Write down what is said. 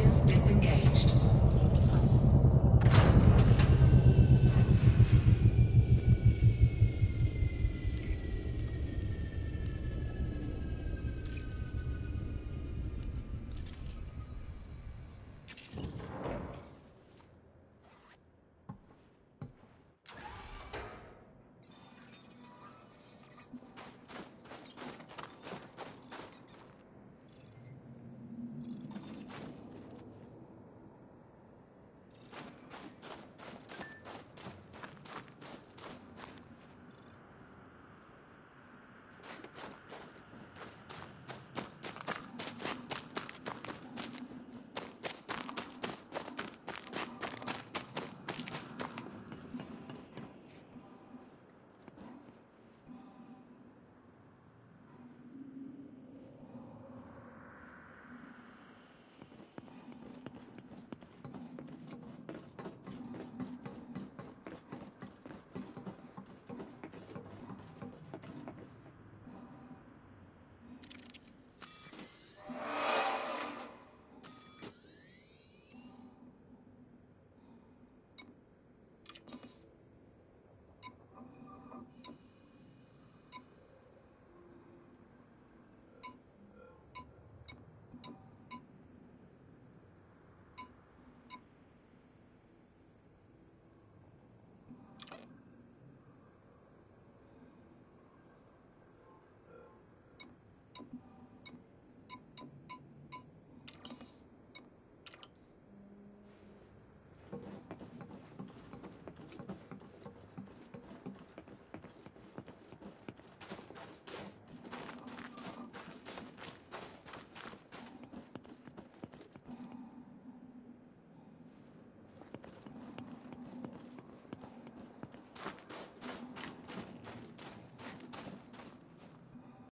Engines disengaged.